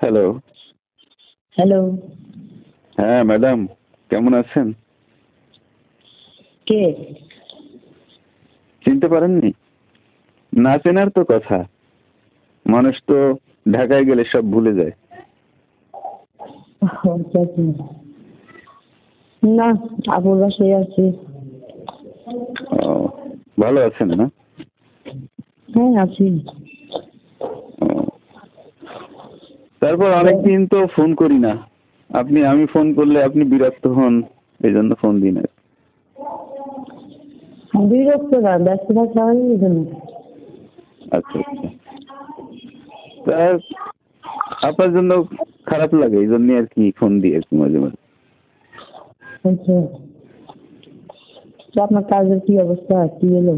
Hello hello হ্যাঁ madam কেমন আছেন? কে? চিনতে পারেননি? না চেনার তো কথা। মানুষ তো ঢাকায় গেলে সব ভুলে যায়। আচ্ছা, আচ্ছা। না আপুর বাসায় আছি। ভালো আছেন না? হ্যাঁ আছি ও। তারপর অনেকদিন তো ফোন করি না আপনি আমি ফোন করলে আপনি বিরক্ত হন এই জন্য ফোন দিই না বিরক্ত না ব্যস্ত হয় এই জন্য। আচ্ছা আচ্ছা। তা আপনার জন্য খারাপ লাগে এই জন্যই আর কি ফোন দিই আর কি মাঝে মাঝে। আচ্ছা। তো আপনার কাজের কি অবস্থা? কি হলো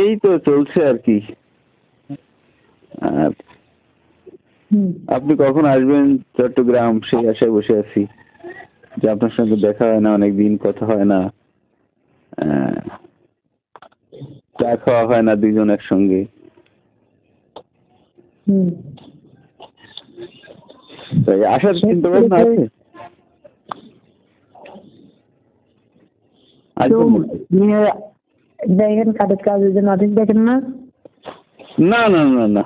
এই তো চলছে আর কি। আর আপনি কখন আসবেন চট্টগ্রাম? সেই আশায় বসে আছি। যে আপনার সঙ্গে দেখা হয় না অনেকদিন কথা হয় না। চা খাওয়া হয় না দুজন একসঙ্গে। আসার চিন্তা ভাবনা আছে? দেখেন কাজের দেখেন না? না না না না।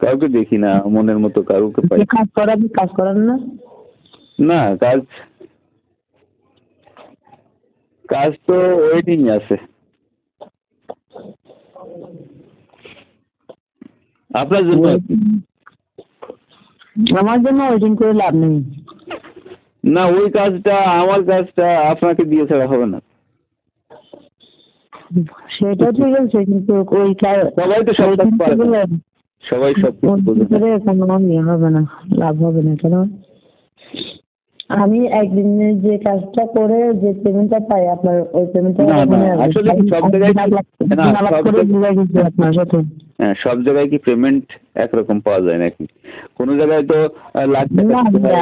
কাউকে দেখি না মনের মতো কাউকে পাই। কাজ করান কাজ করান না? না কাজ কাজ তো ওয়েটিং আছে। আপনার জন্য? আমার জন্য ওয়েটিং করে লাভ নেই। না ওই কাজটা আমার কাজটা আপনাকে দিয়ে ছাড়া হবে না। সেটা ঠিক আছে কিন্তু ওই কাজ সবাই তো সব কাজ পারে। সবাই সব। ইয়ে হবে না লাভ হবে না কেন? আমি একদিনে যে কাজটা করে যে পেমেন্টটা পাই আপনার ওই পেমেন্টটা আসলে সব জায়গায় আপনার সাথে। হ্যাঁ সব জায়গায় কি পেমেন্ট একরকম পাওয়া যায় নাকি? কোনো জায়গায় তো লাখ টাকা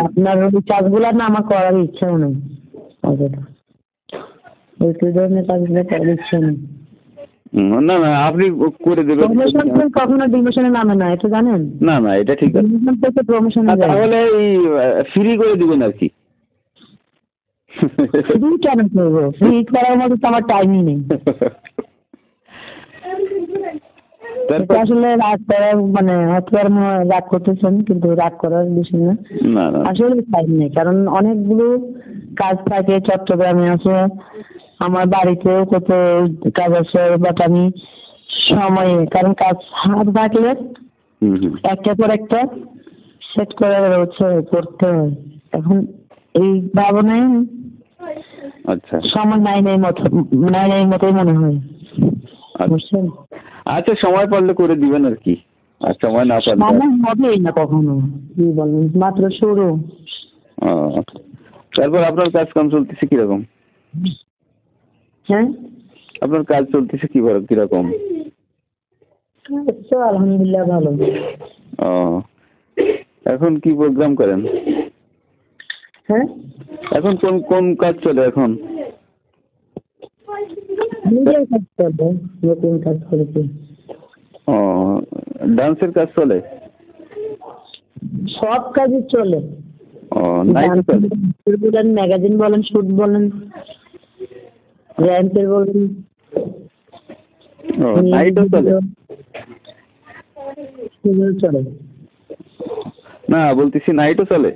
আপনার ওই কাজগুলো না আমার করার ইচ্ছাও নেই। ওই ধরনের কাজগুলো করার ইচ্ছা নেই। না না আপনি করে দেবেন। প্রমোশন কখনো ডিমোশনে নামে না এটা জানেন? না না এটা ঠিক আছে। প্রমোশনে যায়। তাহলে এই ফ্রি করে দিবেন আর কি। ফ্রি কেন করব? ফ্রি করার মতো তো আমার টাইমই নেই। আসলে রাগ করার মানে হয়তো আর রাগ করতেছেন কিন্তু রাগ করার বিষয় না। আসলে টাইম নেই কারণ অনেকগুলো কাজ থাকে চট্টগ্রামে আছে আমার বাড়িতেও কত কাজ আছে বাট আমি সময়ে কারণ কাজ হাত থাকলে একটার পর একটা সেট করে হচ্ছে করতে হয়। এখন এই ভাবনায় আচ্ছা। সময় নাই নাই মতো নাই নাই মতোই মনে হয়। আচ্ছা। বুঝছেন? আচ্ছা সময় পারলে করে দিবেন আর কি। আর সময় না পারলে মানে হবেই না কখনো কি বলেন মাত্র শুরু। তারপর আপনার কাজ কাম চলতেছে কীরকম? হ্যাঁ? আপনার কাজ চলতেছে কি কীরকম? তো আলহামদুলিল্লাহ ভালো। ও এখন কি প্রোগ্রাম করেন? হ্যাঁ? এখন কোন কোন কাজ চলে এখন? নিজের কাজ করব নতুন কাজ করেছি ও ডান্সের কাজ চলে? সব কাজই চলে। ও নাইট চলে? ম্যাগাজিন বলেন শুট বলেন। র্যাম্পের বলেন। ও নাইটও চলে চলে। না বলতেছি নাইটও চলে?